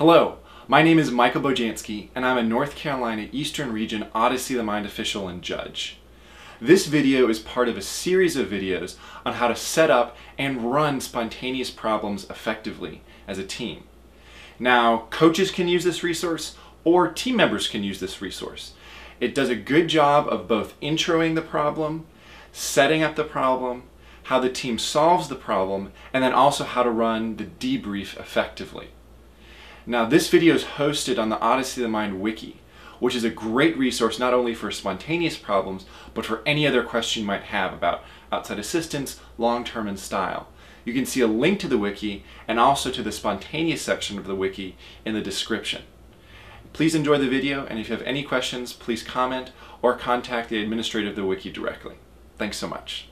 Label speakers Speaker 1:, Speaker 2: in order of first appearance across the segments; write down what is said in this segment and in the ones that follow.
Speaker 1: Hello, my name is Michael Bojansky, and I'm a North Carolina Eastern Region Odyssey the Mind official and judge. This video is part of a series of videos on how to set up and run spontaneous problems effectively as a team. Now, coaches can use this resource, or team members can use this resource. It does a good job of both introing the problem, setting up the problem, how the team solves the problem, and then also how to run the debrief effectively. Now this video is hosted on the Odyssey of the Mind wiki, which is a great resource not only for spontaneous problems, but for any other question you might have about outside assistance, long-term, and style. You can see a link to the wiki and also to the spontaneous section of the wiki in the description. Please enjoy the video, and if you have any questions, please comment or contact the administrator of the wiki directly. Thanks so much.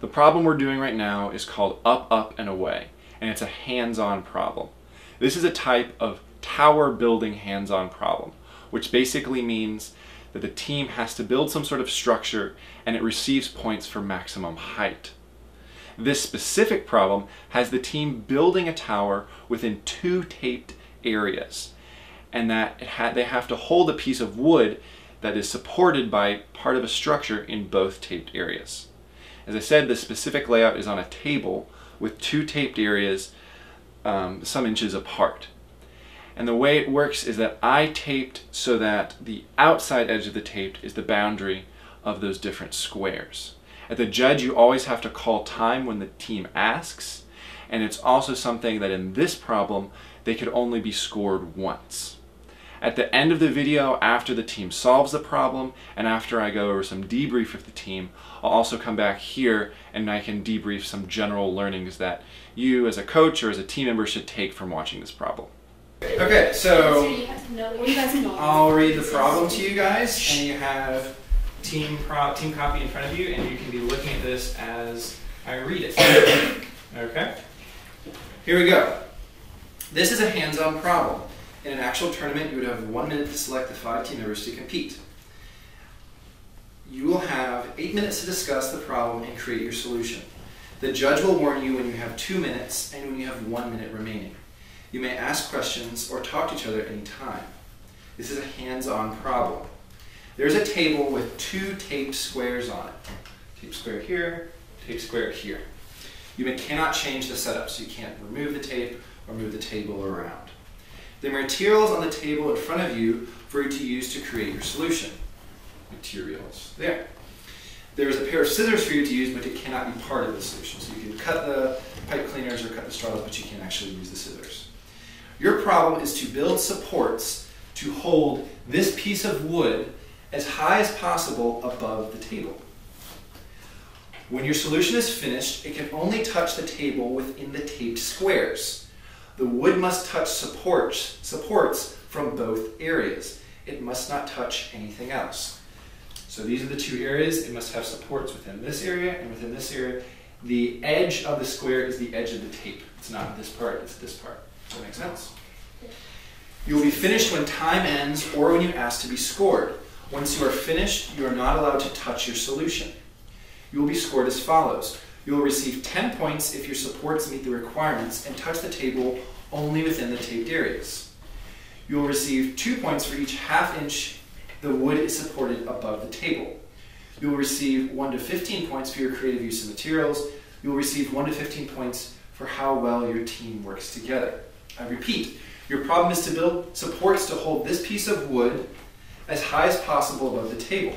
Speaker 1: The problem we're doing right now is called up, up, and away, and it's a hands-on problem. This is a type of tower building hands-on problem, which basically means that the team has to build some sort of structure and it receives points for maximum height. This specific problem has the team building a tower within two taped areas and that ha they have to hold a piece of wood that is supported by part of a structure in both taped areas. As I said, the specific layout is on a table with two taped areas um, some inches apart. And the way it works is that I taped so that the outside edge of the taped is the boundary of those different squares. At the judge, you always have to call time when the team asks, and it's also something that in this problem, they could only be scored once. At the end of the video, after the team solves the problem, and after I go over some debrief with the team, I'll also come back here and I can debrief some general learnings that you as a coach or as a team member should take from watching this problem. Okay, so I'll read the problem to you guys, and you have team pro team copy in front of you, and you can be looking at this as I read it. Okay? Here we go. This is a hands-on problem. In an actual tournament, you would have one minute to select the five team members to compete. You will have eight minutes to discuss the problem and create your solution. The judge will warn you when you have two minutes and when you have one minute remaining. You may ask questions or talk to each other any time. This is a hands-on problem. There's a table with two taped squares on it. Tape square here, tape square here. You cannot change the setup, so you can't remove the tape or move the table around. The materials on the table in front of you for you to use to create your solution. Materials. There. There is a pair of scissors for you to use, but it cannot be part of the solution. So you can cut the pipe cleaners or cut the straws, but you can't actually use the scissors. Your problem is to build supports to hold this piece of wood as high as possible above the table. When your solution is finished, it can only touch the table within the taped squares. The wood must touch supports, supports from both areas. It must not touch anything else. So these are the two areas. It must have supports within this area and within this area. The edge of the square is the edge of the tape. It's not this part, it's this part. Does that make sense? You will be finished when time ends or when you ask to be scored. Once you are finished, you are not allowed to touch your solution. You will be scored as follows. You will receive 10 points if your supports meet the requirements and touch the table only within the taped areas. You will receive 2 points for each half inch the wood is supported above the table. You will receive 1 to 15 points for your creative use of materials. You will receive 1 to 15 points for how well your team works together. I repeat, your problem is to build supports to hold this piece of wood as high as possible above the table.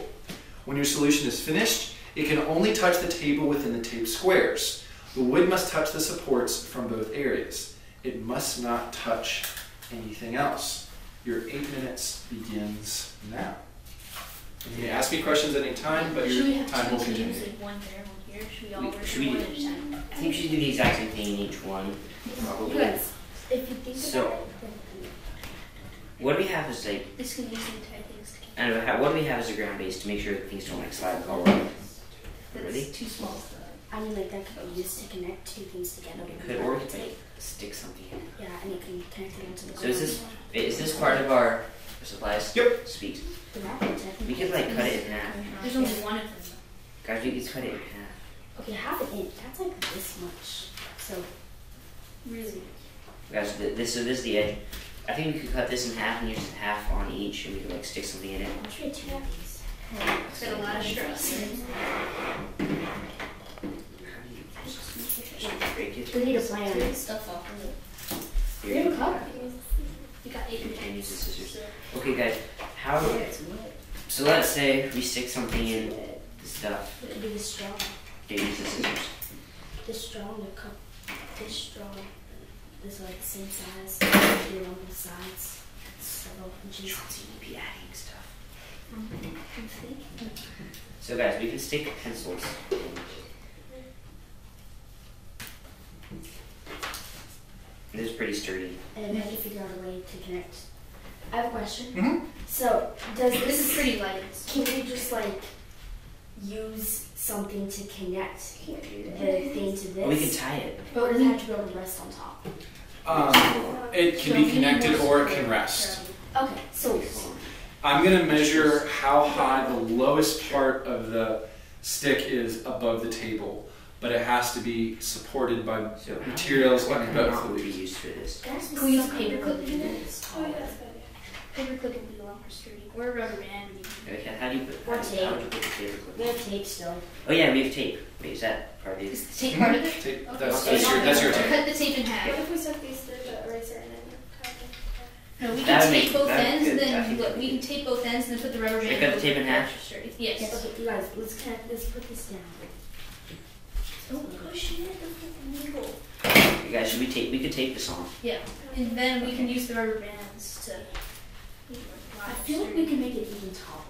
Speaker 1: When your solution is finished, it can only touch the table within the taped squares. The wood must touch the supports from both areas. It must not touch anything else. Your eight minutes begins now. You may ask me questions at any time, but
Speaker 2: Should we
Speaker 1: your
Speaker 2: have
Speaker 1: time
Speaker 2: two
Speaker 1: will continue.
Speaker 2: teams, like one there, one here? Should we all
Speaker 3: We-
Speaker 2: work
Speaker 3: should we-
Speaker 2: one at a time?
Speaker 3: I think we should do the exact same thing in each one. Probably.
Speaker 2: Because if you think
Speaker 3: So-
Speaker 2: about it,
Speaker 3: What do we have is like,
Speaker 2: this can easily tie things together.
Speaker 3: I don't know, what do we have as a ground base to make sure that things don't like slide all around?
Speaker 2: That's
Speaker 3: Really?
Speaker 2: too small.
Speaker 4: I mean, like that could be used to connect two things together.
Speaker 3: We could, or we could like stick something in.
Speaker 4: Yeah, and it can connect it onto the.
Speaker 3: So is this, is this part of our supplies?
Speaker 1: Yep.
Speaker 3: Sweet.
Speaker 4: The rapids, I think
Speaker 3: We could
Speaker 4: that's-
Speaker 3: like cut it in half.
Speaker 2: There's only one of them.
Speaker 3: Guys, we could cut it in half.
Speaker 4: Okay, half an inch. That's like this much. So
Speaker 2: Really?
Speaker 3: Guys, this so this is the edge. I think we could cut this in half and use half on each, and we could like stick something in it.
Speaker 4: I'll try two of these.
Speaker 2: It's got a lot of stress.
Speaker 3: How do you just break it?
Speaker 4: We need a plan.
Speaker 2: Take stuff off of it.
Speaker 4: We have a cup.
Speaker 2: You got eight
Speaker 3: You can use the scissors.
Speaker 2: So,
Speaker 3: Okay, guys. How? So let's say we stick something in the stuff.
Speaker 4: It'd be the straw.
Speaker 3: Okay, use the scissors.
Speaker 4: The straw and the cup. This straw is like the same size. Be on both sides. Several inches.
Speaker 3: Chauncey will be adding stuff.
Speaker 2: You think?
Speaker 3: So guys, we can stick pencils. in. This is pretty sturdy.
Speaker 4: And we have to figure out a way to connect. I have a question.
Speaker 1: Mhm.
Speaker 4: So, does
Speaker 2: This is pretty light.
Speaker 4: Can we just like use something to connect the thing to this?
Speaker 3: Or we can tie it.
Speaker 4: Or does it have to be able to rest on top?
Speaker 1: Um, it can be connected or it can rest.
Speaker 4: Okay, so
Speaker 1: I'm gonna measure how high the lowest part of the stick is above the table, but it has to be supported by
Speaker 3: So
Speaker 1: materials
Speaker 3: what
Speaker 1: like
Speaker 3: kind of
Speaker 1: both.
Speaker 3: knot would we use for this?
Speaker 4: there has to be
Speaker 2: Can we use
Speaker 4: some
Speaker 2: paper
Speaker 4: kind
Speaker 2: to do
Speaker 4: thing
Speaker 2: Oh, yeah,
Speaker 4: taller.
Speaker 2: that's good. Paper clip will be a lot more sturdy. Or a rubber band.
Speaker 3: Okay, how do you put?
Speaker 4: Or
Speaker 3: how,
Speaker 4: tape.
Speaker 3: how would you put the paper clip?
Speaker 4: We have tape still.
Speaker 3: Oh yeah, we have tape. Wait, is that part of it?
Speaker 2: Is the tape part of it?
Speaker 1: Tape-
Speaker 2: Okay,
Speaker 1: That's, that's your, that's your tape.
Speaker 2: Cut the tape in
Speaker 5: What
Speaker 2: half.
Speaker 5: if we stuck these through the eraser and then cut them?
Speaker 2: No, we
Speaker 3: That
Speaker 2: can
Speaker 3: would
Speaker 2: tape
Speaker 3: make-
Speaker 2: both
Speaker 3: that would
Speaker 2: ends,
Speaker 3: good.
Speaker 2: and
Speaker 3: I
Speaker 2: then
Speaker 3: think
Speaker 2: what-
Speaker 3: that
Speaker 2: we can tape both ends, and then put the rubber
Speaker 3: Should I
Speaker 2: band.
Speaker 3: cut the
Speaker 2: over
Speaker 3: tape in
Speaker 2: it.
Speaker 3: half?
Speaker 2: Sturdy. Yes.
Speaker 4: Okay, you guys, let's connect. Let's put this down.
Speaker 2: Don't push it. Don't wiggle.
Speaker 3: You guys, should we tape? We could tape this on.
Speaker 2: Yeah, and then we can use the rubber bands to.
Speaker 4: I feel like we can make it even taller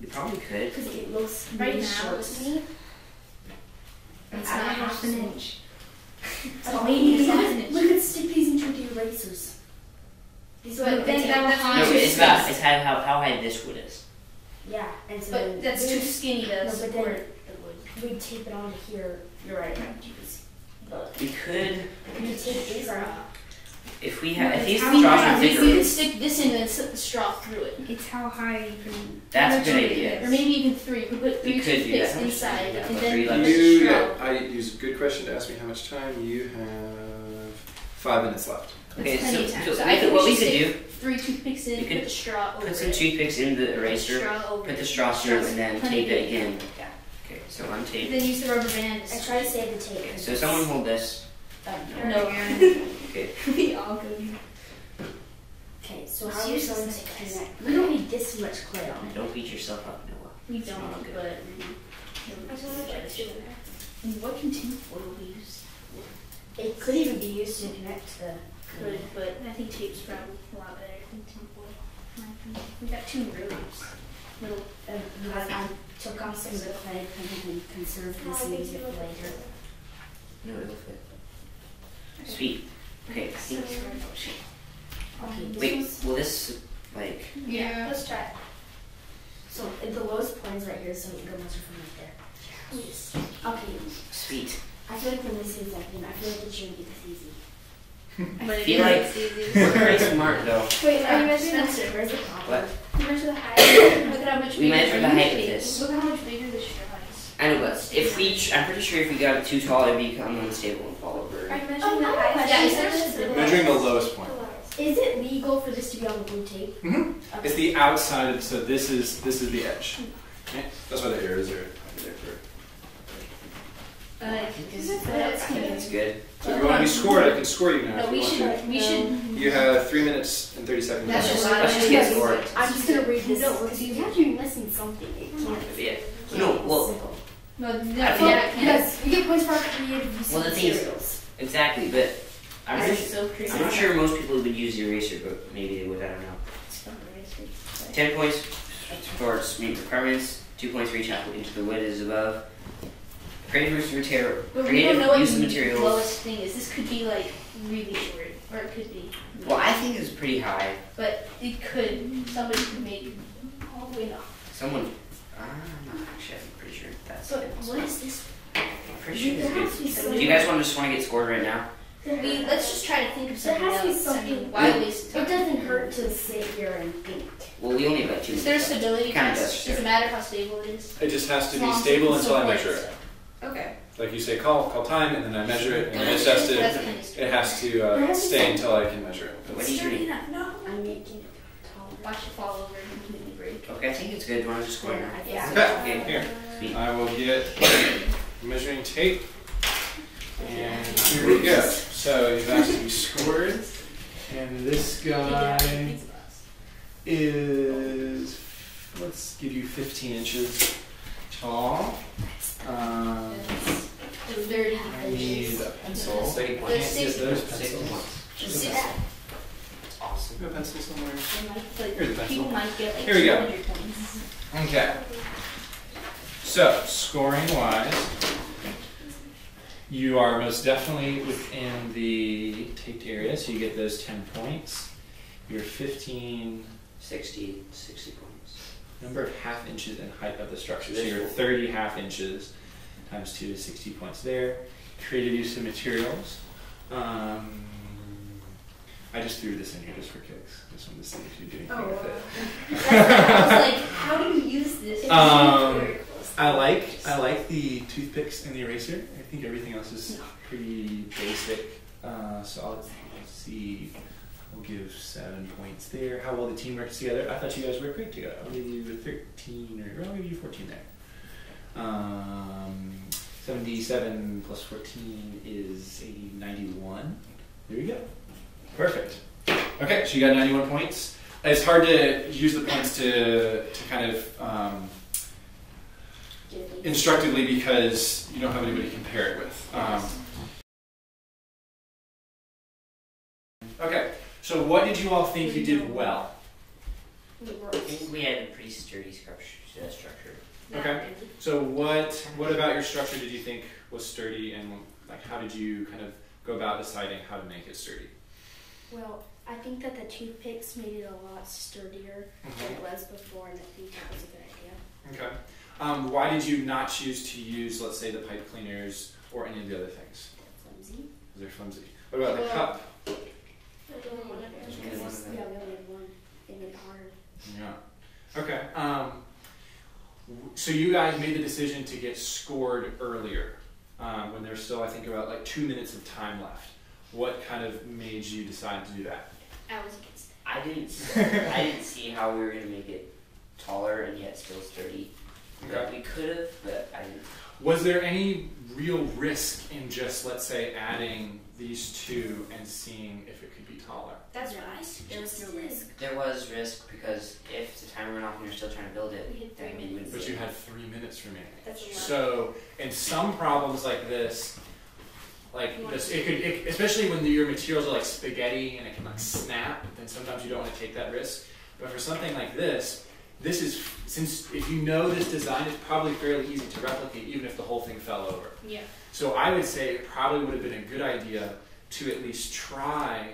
Speaker 3: We probably could.
Speaker 4: because it looks
Speaker 2: Right
Speaker 4: really
Speaker 2: now,
Speaker 4: short
Speaker 2: it's-
Speaker 4: to me.
Speaker 2: It's
Speaker 4: I
Speaker 2: not
Speaker 4: don't
Speaker 2: half an inch. Maybe
Speaker 4: we
Speaker 2: half an inch.
Speaker 4: we could stick these into the erasers. These
Speaker 2: But
Speaker 4: are
Speaker 2: then
Speaker 4: the
Speaker 2: that would
Speaker 4: tape-
Speaker 2: have
Speaker 3: No,
Speaker 2: too
Speaker 3: but it's about it's how how how high this wood is.
Speaker 4: Yeah, and so
Speaker 2: But that's
Speaker 4: we-
Speaker 2: too skinny to
Speaker 4: No, but
Speaker 2: support
Speaker 4: then-
Speaker 2: the wood.
Speaker 4: We tape it onto here. You're right. Jeez. But
Speaker 3: We could
Speaker 4: we tape these on.
Speaker 3: if we had if these
Speaker 2: We
Speaker 3: straws
Speaker 2: can-
Speaker 3: are
Speaker 2: we- we
Speaker 3: thicker.
Speaker 2: can stick this in and slip the straw through it.
Speaker 5: It's how high you can.
Speaker 3: That's a good
Speaker 2: Or
Speaker 3: idea.
Speaker 2: Or maybe even three. We put three
Speaker 3: could do
Speaker 2: toothpicks
Speaker 3: that. How much
Speaker 2: inside,
Speaker 3: time do we have?
Speaker 2: and then
Speaker 3: three
Speaker 2: put
Speaker 3: left?
Speaker 2: the
Speaker 1: You,
Speaker 2: straw.
Speaker 1: yeah, I use a good question to ask me how much time you have. Five minutes left.
Speaker 3: Okay,
Speaker 2: That's plenty
Speaker 3: so,
Speaker 2: of time.
Speaker 3: so
Speaker 2: So
Speaker 3: I
Speaker 2: I
Speaker 3: think
Speaker 2: think
Speaker 3: what
Speaker 2: we
Speaker 3: we
Speaker 2: should
Speaker 3: could do
Speaker 2: stick three toothpicks in,
Speaker 3: We
Speaker 2: put
Speaker 3: could
Speaker 2: the straw over
Speaker 3: put some
Speaker 2: it.
Speaker 3: toothpicks in the eraser,
Speaker 2: straw over
Speaker 3: put
Speaker 2: it.
Speaker 3: the straw through, and then
Speaker 2: Plenty
Speaker 3: tape
Speaker 2: of
Speaker 3: it again.
Speaker 2: Yeah.
Speaker 3: Okay, so untape.
Speaker 2: Then use the rubber band.
Speaker 4: I try to save the tape. 'cause
Speaker 3: So someone hold this.
Speaker 2: Oh, no.
Speaker 3: Okay.
Speaker 5: We all go.
Speaker 4: Okay, so how are we
Speaker 2: use
Speaker 4: going to
Speaker 2: like this.
Speaker 4: connect? We don't need this much clay on it.
Speaker 3: Don't beat yourself up, Noah.
Speaker 2: We don't, but.
Speaker 5: I just want to get two in there.
Speaker 2: And what can tinfoil be used?
Speaker 4: It could even be used to connect the.
Speaker 2: Could, but I think tape's probably a lot better than tinfoil. in my opinion. We got two rooms. Little.
Speaker 4: Uh, you guys, I took off some of the clay and conserved this and use it for later.
Speaker 3: No, it'll fit. Sweet. Okay. I think-
Speaker 4: Okay,
Speaker 3: Wait,
Speaker 4: was,
Speaker 3: will this like?
Speaker 5: Yeah.
Speaker 2: Let's try it.
Speaker 4: so the lowest point is right here, so we can go measure from right there.
Speaker 2: Yes.
Speaker 4: Okay,
Speaker 3: Sweet.
Speaker 4: I feel like when this is like, you know, I feel like it shouldn't be this easy.
Speaker 2: But it
Speaker 3: feel
Speaker 2: is
Speaker 3: like-
Speaker 2: easy.
Speaker 3: We're pretty smart though.
Speaker 5: Wait, are you measuring the,
Speaker 2: Spencer.
Speaker 4: Where's the problem?
Speaker 3: What?
Speaker 5: you measure the height?
Speaker 2: Look at how much
Speaker 3: We
Speaker 2: bigger
Speaker 3: measure the
Speaker 2: the
Speaker 3: height of this.
Speaker 2: Look at how much bigger the straw is.
Speaker 3: I know, but if we, I'm pretty sure if we got it too tall, it'd become unstable and fall over.
Speaker 5: Are you measuring
Speaker 4: Oh,
Speaker 5: the
Speaker 4: no,
Speaker 5: height?
Speaker 2: yeah,
Speaker 5: You
Speaker 2: is there
Speaker 5: said
Speaker 2: a-
Speaker 5: it's the
Speaker 1: Measuring the
Speaker 5: lowest.
Speaker 1: lowest point.
Speaker 4: Is it legal for this to be on the blue tape?
Speaker 1: Mhm.
Speaker 4: Okay.
Speaker 1: It's the outside, of, so this is this is the edge. Okay? That's why the arrows are there for.
Speaker 2: Uh,
Speaker 5: Is it
Speaker 2: that's
Speaker 3: I think
Speaker 2: good.
Speaker 3: that's good.
Speaker 1: So if you want to be scored, I can score you now.
Speaker 2: No, we
Speaker 1: you
Speaker 2: should,
Speaker 1: to.
Speaker 2: we should,
Speaker 1: You have three minutes and thirty seconds.
Speaker 2: that's just a lot of.
Speaker 3: Let's just get scored.
Speaker 4: I'm just gonna read this.
Speaker 2: No,
Speaker 4: because you have to be missing something. It can't.
Speaker 3: Yeah.
Speaker 4: can't
Speaker 3: No, well.
Speaker 2: No, no,
Speaker 3: I
Speaker 2: yeah,
Speaker 3: feel-
Speaker 2: I can't.
Speaker 4: Yes, we get points for our creative use
Speaker 3: Well,
Speaker 4: of
Speaker 3: the thing is- exactly, but I'm
Speaker 2: This
Speaker 3: pretty,
Speaker 2: is so.
Speaker 3: I'm not sure most people would use the eraser, but maybe they would. I don't know.
Speaker 2: It's fun, right?
Speaker 3: Ten points for meet requirements. Two points for each apple into the wood is above. Creative use of material.
Speaker 2: But we don't know what the
Speaker 3: materials.
Speaker 2: lowest thing is. This could be like really short, or it could be.
Speaker 3: Well, I think it's pretty high.
Speaker 2: But it could. Somebody could make all the way up.
Speaker 3: Someone. Uh, I'm not actually. I'm pretty sure that's.
Speaker 2: But what is this?
Speaker 3: I'm pretty sure
Speaker 4: There has
Speaker 3: it's good.
Speaker 4: some-
Speaker 3: Do you guys want to just want to get scored right now?
Speaker 2: We let's just try to think of
Speaker 4: There
Speaker 2: something
Speaker 4: has to be
Speaker 2: else. I mean,
Speaker 4: something-
Speaker 2: why waste
Speaker 4: It doesn't hurt to sit here and think.
Speaker 3: Well, we only have like two
Speaker 2: Is there a
Speaker 3: minutes. left.
Speaker 2: stability
Speaker 3: Kinda does,
Speaker 2: Does it matter how stable it is?
Speaker 1: It just has to be stable until I measure it.
Speaker 2: Okay.
Speaker 1: Like you say, call call time, and then I measure it, and I test it.
Speaker 2: That's kind of
Speaker 1: It has to uh, stay until I can measure it.
Speaker 3: What do you
Speaker 2: Sturdy
Speaker 3: think?
Speaker 2: enough. No.
Speaker 4: I'm making it taller.
Speaker 2: Watch it fall over and completely break.
Speaker 3: Okay, I think it's good. Do you want to just score it now?
Speaker 2: Yeah.
Speaker 1: Okay,
Speaker 3: Okay.
Speaker 1: here.
Speaker 3: Sweet.
Speaker 1: I will get measuring tape. And here we go. So you've asked to be scored. And this guy is, let's give you 15 inches tall. Um,
Speaker 2: It's dirty.
Speaker 1: I need a pencil.
Speaker 3: Thirty
Speaker 1: I
Speaker 3: points.
Speaker 1: can't get those pencils.
Speaker 3: points.
Speaker 1: Six.
Speaker 2: that.
Speaker 3: That's awesome.
Speaker 1: Got a pencil somewhere?
Speaker 2: Might, like,
Speaker 1: Here's a pencil.
Speaker 2: People might get like
Speaker 1: Here we go.
Speaker 2: 200 points.
Speaker 1: Okay. So, scoring wise, you are most definitely within the taped area, so you get those 10 points. You're 15
Speaker 3: 60, 60 points.
Speaker 1: number of half inches in height of the structure. So you're 30 half inches times 2 is 60 points there. Creative use of materials. Um, I just threw this in here just for kicks. Just wanted to see if you do anything
Speaker 2: Oh,
Speaker 1: with it.
Speaker 2: I was like, how do you use this?
Speaker 1: Um, I like I like the toothpicks and the eraser. I think everything else is pretty basic. Uh, so I'll, let's see. We'll give seven points there. How well the team works together. I thought you guys worked great together. I'll give you a thirteen or I'll give you fourteen there. Um, Seventy-seven plus fourteen is 80, 91. There you go. Perfect. Okay, so you got ninety-one points. It's hard to use the points to to kind of. Um, instructively because you don't have anybody to compare it with. Um, okay, so what did you all think you did well?
Speaker 3: I think we had a pretty sturdy structure. Structure.
Speaker 1: Okay. So what what about your structure did you think was sturdy and like how did you kind of go about deciding how to make it sturdy?
Speaker 4: Well, I think that the toothpicks made it a lot sturdier than it was before, and I think that was a good idea.
Speaker 1: Okay. Um, why did you not choose to use, let's say, the pipe cleaners or any of the other things?
Speaker 4: Flimsy.
Speaker 1: Because they're flimsy. What about the cup?
Speaker 3: Just one
Speaker 4: Yeah, we only had one. They made it hard.
Speaker 1: Yeah. Okay. Um, w- so you guys made the decision to get scored earlier, um, when there's still, I think, about like two minutes of time left. What kind of made you decide to do that?
Speaker 2: I was against.
Speaker 3: I didn't. See, I didn't see how we were gonna make it taller and yet still sturdy. But we could have, but I didn't.
Speaker 1: Was there any real risk in just, let's say, adding these two and seeing if it could be taller?
Speaker 2: That's
Speaker 4: Yeah,
Speaker 2: what I
Speaker 4: There was no risk.
Speaker 3: There was risk because if the timer went off and you're still trying to build it,
Speaker 2: We had
Speaker 3: then
Speaker 2: three
Speaker 3: maybe we wouldn't.
Speaker 1: But you
Speaker 3: it.
Speaker 1: had three minutes remaining.
Speaker 2: That's a lot.
Speaker 1: So, in some problems like this, like this, it could, it, especially when your materials are like spaghetti and it can like snap, then sometimes you don't want to take that risk. But for something like this, this is since if you know this design, it's probably fairly easy to replicate, even if the whole thing fell over.
Speaker 2: Yeah.
Speaker 1: So I would say it probably would have been a good idea to at least try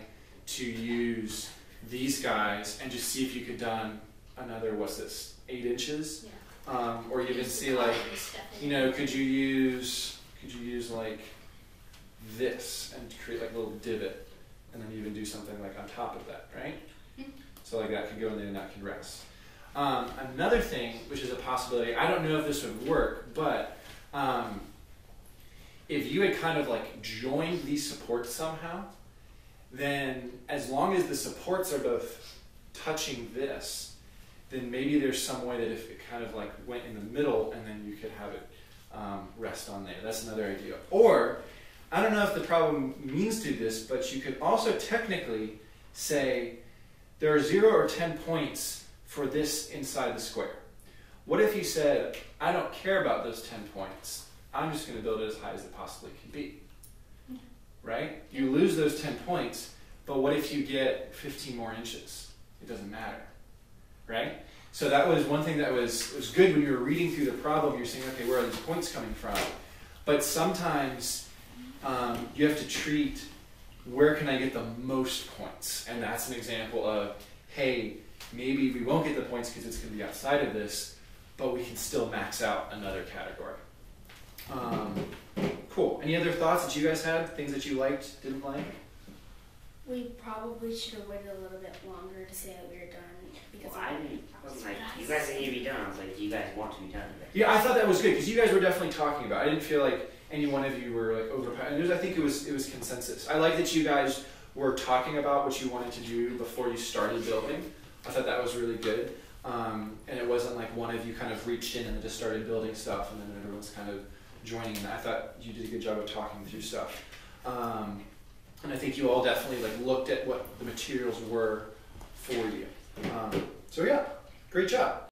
Speaker 1: to use these guys and just see if you could done another what's this eight inches,
Speaker 2: Yeah.
Speaker 1: um, or even see like
Speaker 2: cotton stuff in
Speaker 1: you know, could you use could you use like this and create like a little divot, and then even do something like on top of that, right?
Speaker 2: Mhm.
Speaker 1: So like that could go in there and that could rest. Um, another thing, which is a possibility, I don't know if this would work, but um, if you had kind of like joined these supports somehow, then as long as the supports are both touching this, then maybe there's some way that if it kind of like went in the middle and then you could have it um, rest on there. That's another idea. Or, I don't know if the problem means to this, but you could also technically say there are zero or ten points for this inside the square. What if you said, I don't care about those 10 points. I'm just going to build it as high as it possibly can be. Right? You lose those 10 points, but what if you get 15 more inches? It doesn't matter. Right? So that was one thing that was, was good when you were reading through the problem. You're saying, okay, where are these points coming from? But sometimes um, you have to treat where can I get the most points? And that's an example of, hey, maybe we won't get the points because it's going to be outside of this, but we can still max out another category. Um, cool. Any other thoughts that you guys had? Things that you liked, didn't like?
Speaker 4: We probably should have waited a little bit longer to say that we were done because
Speaker 3: Well, I didn't. I was like, you guys need to be done. I was like, do you guys want to be done?
Speaker 1: Yeah, I thought that was good because you guys were definitely talking about. It. I didn't feel like,
Speaker 6: any one of you were like overpowered. And was, I think it was it was consensus. I like that you guys were talking about what you wanted to do before you started building. I thought that was really good. Um, and it wasn't like one of you kind of reached in and just started building stuff, and then everyone's kind of joining. And I thought you did a good job of talking through stuff. Um, and I think you all definitely like looked at what the materials were for you. Um, so yeah, great job.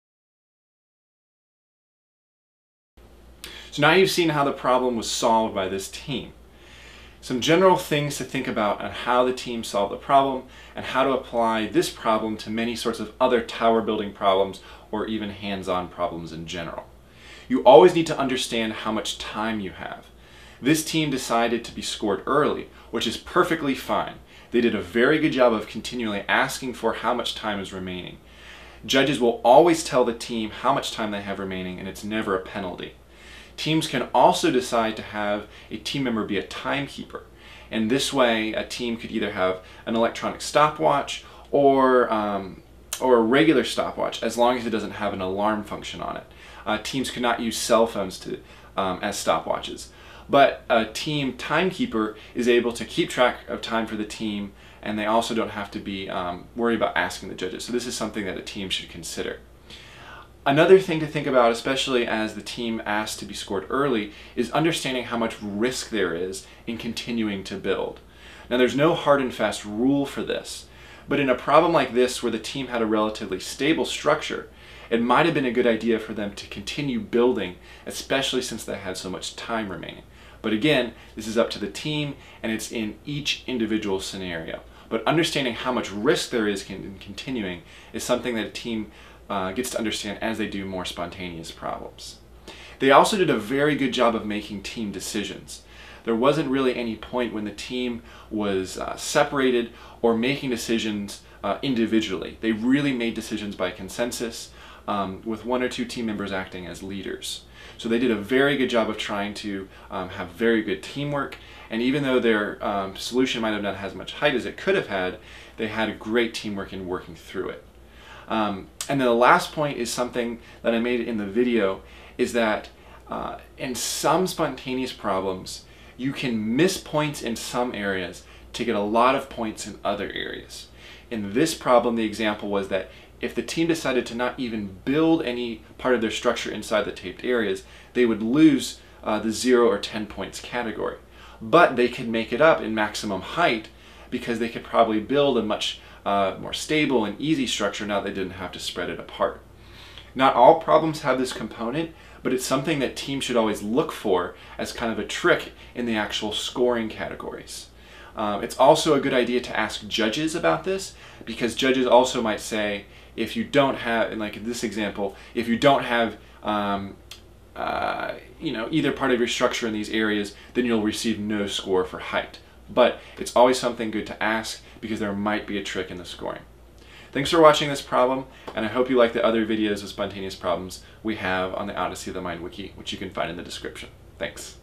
Speaker 1: So now you've seen how the problem was solved by this team. Some general things to think about on how the team solved the problem and how to apply this problem to many sorts of other tower building problems or even hands-on problems in general. You always need to understand how much time you have. This team decided to be scored early, which is perfectly fine. They did a very good job of continually asking for how much time is remaining. Judges will always tell the team how much time they have remaining and it's never a penalty. Teams can also decide to have a team member be a timekeeper. And this way, a team could either have an electronic stopwatch or, um, or a regular stopwatch, as long as it doesn't have an alarm function on it. Uh, teams could not use cell phones to, um, as stopwatches. But a team timekeeper is able to keep track of time for the team, and they also don't have to be um, worried about asking the judges. So this is something that a team should consider. Another thing to think about, especially as the team asked to be scored early, is understanding how much risk there is in continuing to build. Now there's no hard and fast rule for this, but in a problem like this where the team had a relatively stable structure, it might have been a good idea for them to continue building, especially since they had so much time remaining. But again, this is up to the team and it's in each individual scenario. But understanding how much risk there is in continuing is something that a team uh, gets to understand as they do more spontaneous problems. They also did a very good job of making team decisions. There wasn't really any point when the team was uh, separated or making decisions uh, individually. They really made decisions by consensus um, with one or two team members acting as leaders. So they did a very good job of trying to um, have very good teamwork and even though their um, solution might have not had as much height as it could have had, they had great teamwork in working through it. Um, and then the last point is something that I made in the video, is that uh, in some spontaneous problems, you can miss points in some areas to get a lot of points in other areas. In this problem, the example was that if the team decided to not even build any part of their structure inside the taped areas, they would lose uh, the 0 or 10 points category. But they could make it up in maximum height because they could probably build a much uh, more stable and easy structure now they didn't have to spread it apart. Not all problems have this component, but it's something that teams should always look for as kind of a trick in the actual scoring categories. Um, it's also a good idea to ask judges about this because judges also might say if you don't have, in like in this example, if you don't have um, uh, you know, either part of your structure in these areas, then you'll receive no score for height. But it's always something good to ask because there might be a trick in the scoring. Thanks for watching this problem, and I hope you like the other videos of spontaneous problems we have on the Odyssey of the Mind wiki, which you can find in the description. Thanks.